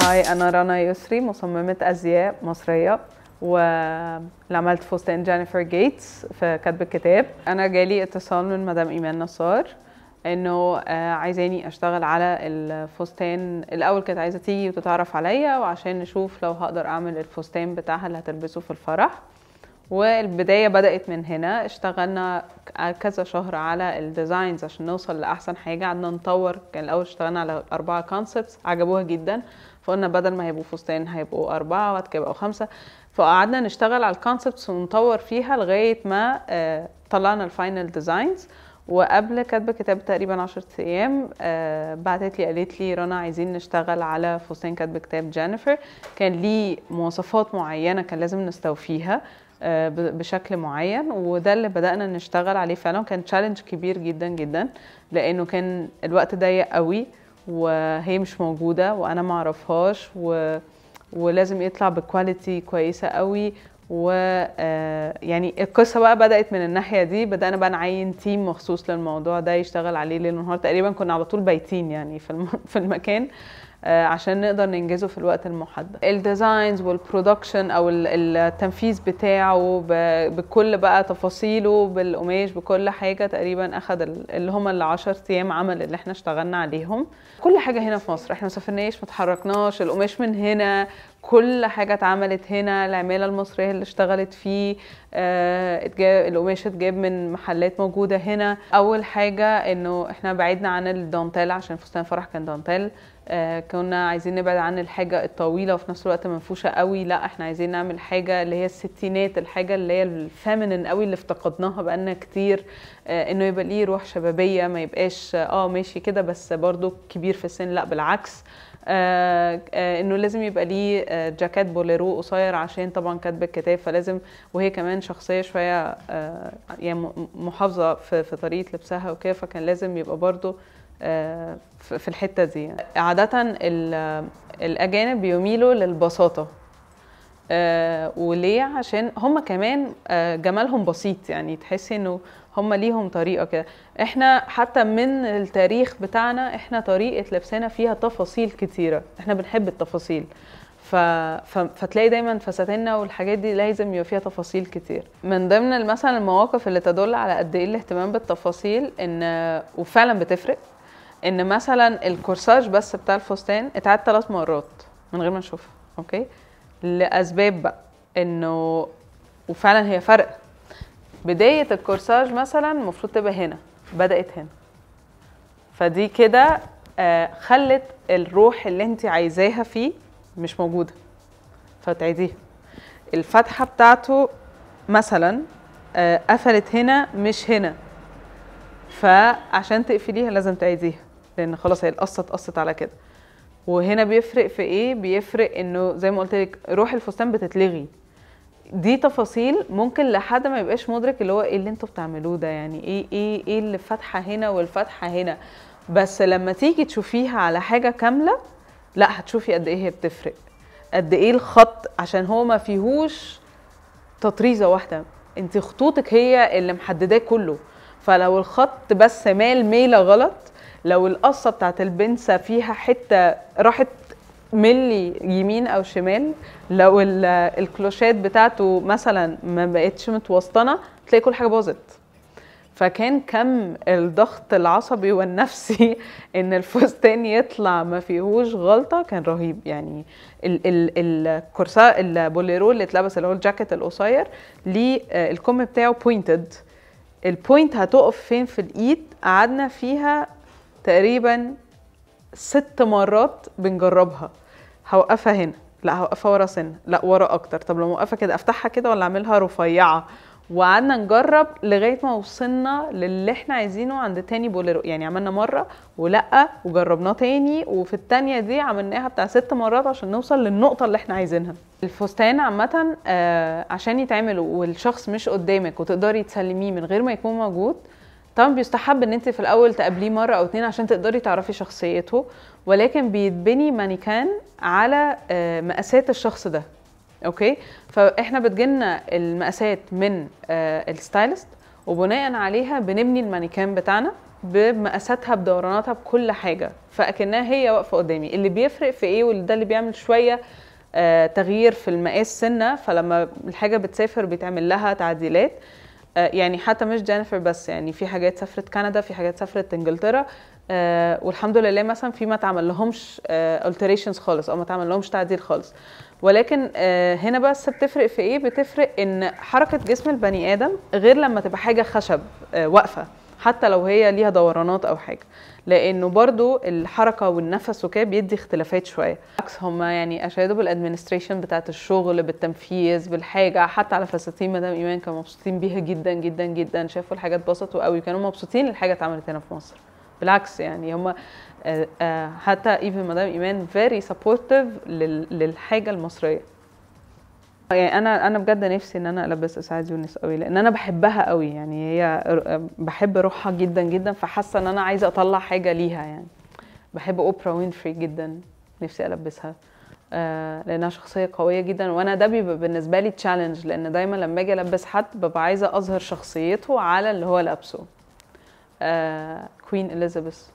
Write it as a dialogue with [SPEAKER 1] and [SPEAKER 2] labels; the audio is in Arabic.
[SPEAKER 1] Hi أنا رنا يسري مصممة أزياء مصرية واللي عملت فستان جينيفر جيتس في كتب الكتاب. أنا جالي اتصال من مدام إيمان نصار إنه آه، عايزاني أشتغل على الفستان. الأول كانت عايزة تيجي وتتعرف عليا وعشان نشوف لو هقدر أعمل الفستان بتاعها اللي هتلبسه في الفرح. والبداية بدأت من هنا. اشتغلنا كذا شهر على ال designs عشان نوصل لأحسن حاجة. قعدنا نطور. كان الأول اشتغلنا على أربعة concepts عجبوها جدا. فقلنا بدل ما هيبقوا فستان هيبقوا أربعة وبعد كده يبقوا خمسة. فقعدنا نشتغل على ال concepts ونطور فيها لغاية ما آه، طلعنا ال final designs وقبل كتب كتاب تقريبا 10 أيام آه بعتت لي قالت لي رنا عايزين نشتغل على فستان كتب كتاب جينيفر كان ليه مواصفات معينة كان لازم نستوفيها. بشكل معين وده اللي بدأنا نشتغل عليه فعلا. كان challenge كبير جدا جدا لأنه كان الوقت ضيق قوي وهي مش موجودة وأنا ما أعرفهاش و... ولازم يطلع ب quality كويسة قوي. و آه، يعني القصة بقى بدأت من الناحية دي. بدأنا بقى نعين team مخصوص للموضوع ده يشتغل عليه ليل ونهار تقريبا كنا على طول بايتين يعني في الم... في المكان. آه، عشان نقدر ننجزه في الوقت المحدد. ال designs وال production أو ال- التنفيذ بتاعه بكل بقى تفاصيله بالقماش بكل حاجة تقريبا أخد ال- اللي هم ال 10 أيام عمل اللي إحنا اشتغلنا عليهم. كل حاجة هنا في مصر. إحنا ما سافرناش ما اتحركناش القماش من هنا كل حاجة اتعملت هنا العمالة المصرية اللي اشتغلت فيه آه، القماش اتجاب من محلات موجودة هنا. أول حاجة إنه إحنا بعدنا عن الدانتيل عشان فستان فرح كان دانتيل آه، كنا عايزين نبعد عن الحاجة الطويلة وفي نفس الوقت منفوشة قوي. لا إحنا عايزين نعمل حاجة اللي هي الستينات الحاجة اللي هي ال feminine قوي اللي افتقدناها بقالنا كتير. آه، إنه يبقى ليه روح شبابية ما يبقاش آه ماشي كده بس برضو كبير في السن. لا بالعكس. إنه لازم يبقى ليه آه جاكيت بوليرو قصير عشان طبعا كاتبه الكتاب فلازم وهي كمان شخصية شوية آه يعني محافظة في, طريقة لبسها وكده فكان لازم يبقى برضو آه في الحتة دي عادة ال- الأجانب بيميلوا للبساطة. آه وليه؟ عشان هم كمان آه جمالهم بسيط يعني تحسي إنه هم ليهم طريقة كده. إحنا حتى من التاريخ بتاعنا إحنا طريقة لبسنا فيها تفاصيل كتيرة. إحنا بنحب التفاصيل. ف... ف... فتلاقي دايما فساتيننا والحاجات دي لازم يبقى فيها تفاصيل كتير. من ضمن مثلا المواقف اللي تدل على قد إيه الاهتمام بالتفاصيل إن وفعلا بتفرق إن مثلا الكورساج بس بتاع الفستان اتعاد ثلاث مرات من غير ما نشوفها أوكي؟ لأسباب بقى إنه وفعلا هي فرق. بداية الكورساج مثلا المفروض تبقى هنا بدأت هنا. فدي كده آه، خلت الروح اللي انت عايزاها فيه مش موجودة. فتعيديها. الفتحة بتاعته مثلا آه، قفلت هنا مش هنا. فعشان تقفليها لازم تعيديها لأن خلاص هي القصة اتقصت على كده. وهنا بيفرق في إيه؟ بيفرق إنه زي ما قلت لك روح الفستان بتتلغي. دي تفاصيل ممكن لحد ما يبقاش مدرك اللي هو إيه اللي أنتوا بتعملوه ده يعني إيه إيه إيه اللي فاتحة هنا والفاتحة هنا. بس لما تيجي تشوفيها على حاجة كاملة لا هتشوفي قد إيه هي بتفرق. قد إيه الخط عشان هو ما فيهوش تطريزة واحدة. انت خطوطك هي اللي محدداه كله. فلو الخط بس مال ميلة غلط لو القصة بتاعت البنسة فيها حتة راحت ملي يمين أو شمال لو ال- الكلوشات بتاعته مثلا ما بقتش متوسطنة تلاقي كل حاجة باظت. فكان كم الضغط العصبي والنفسي إن الفستان يطلع ما فيهوش غلطة كان رهيب. يعني ال ال الكورسا البوليرو اللي اتلبس اللي هو الجاكيت القصير ليه آه، الكم بتاعه pointed ال point هتقف فين في الإيد؟ قعدنا فيها تقريبا ست مرات بنجربها. هوقفها هنا. لا هوقفها ورا سنه لا ورا أكتر. طب لو موقفه كده أفتحها كده ولا أعملها رفيعة؟ وقعدنا نجرب لغاية ما وصلنا للي إحنا عايزينه عند تاني بوليرو. يعني عملنا مرة ولأ وجربناه تاني وفي التانية دي عملناها بتاع ست مرات عشان نوصل للنقطة اللي إحنا عايزينها. الفستان عامة آه عشان يتعمل والشخص مش قدامك وتقدري تسلميه من غير ما يكون موجود طبعا بيستحب إن أنت في الأول تقابليه مرة أو اتنين عشان تقدري تعرفي شخصيته ولكن بيتبني مانيكان على آه، مقاسات الشخص ده. okay؟ فإحنا بتجيلنا المقاسات من آه، ال stylist وبناء عليها بنبني المانيكان بتاعنا بمقاساتها بدوراناتها بكل حاجة. فأكنها هي واقفة قدامي. اللي بيفرق في إيه؟ وده اللي بيعمل شوية آه تغيير في المقاس سنة فلما الحاجة بتسافر بيتعمل لها تعديلات. يعني حتى مش جينيفر بس يعني في حاجات سافرت كندا في حاجات سافرت إنجلترا آه والحمد لله مثلا في ما اتعمل لهمش alterations خالص أو ما اتعمل لهمش تعديل خالص. ولكن آه هنا بس بتفرق في إيه؟ بتفرق إن حركة جسم البني آدم غير لما تبقى حاجة خشب آه واقفة. حتى لو هي ليها دورانات أو حاجة. لأنه برضو الحركة والنفس وكده بيدي اختلافات شوية. عكس هم يعني اشادوا بال administration بتاعة الشغل بالتنفيذ بالحاجة حتى على فساتين مدام إيمان كانوا مبسوطين بيها جدا جدا جدا. شافوا الحاجات بسطوا قوي كانوا مبسوطين الحاجة اتعملت هنا في مصر. بالعكس يعني هم حتى even مدام إيمان very supportive للحاجة المصرية. يعني أنا أنا بجد نفسي إن أنا ألبس اسعاد يونس قوي لأن أنا بحبها قوي يعني هي بحب روحها جدا جدا فحاسة إن أنا عايزة أطلع حاجة ليها يعني. بحب أوبرا وينفري جدا نفسي ألبسها. آه لأنها شخصية قوية جدا وأنا ده بيبقى بالنسبة لي challenge لأن دايما لما أجي ألبس حد ببقى عايزة أظهر شخصيته على اللي هو لابسه. كوين اليزابيث